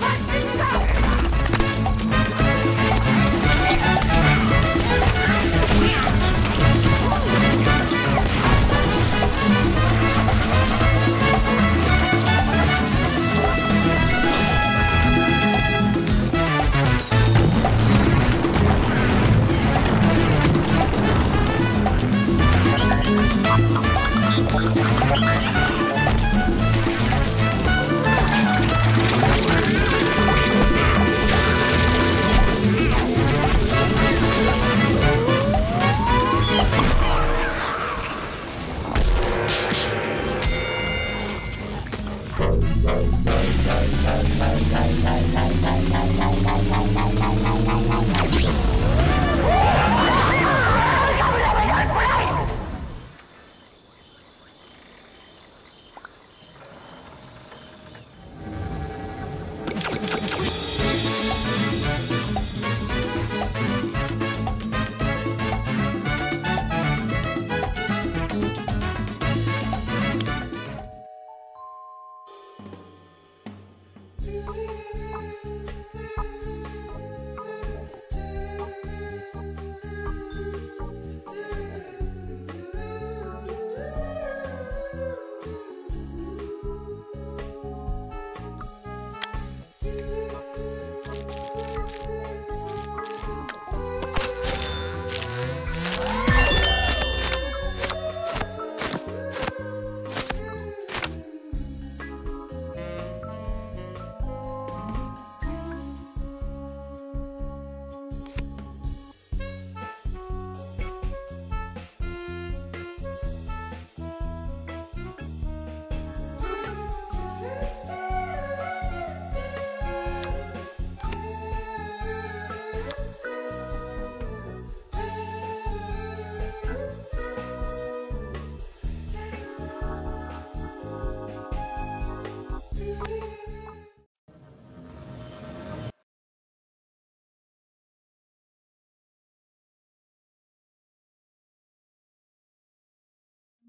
I'm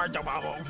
Ôi chồng bà. hồn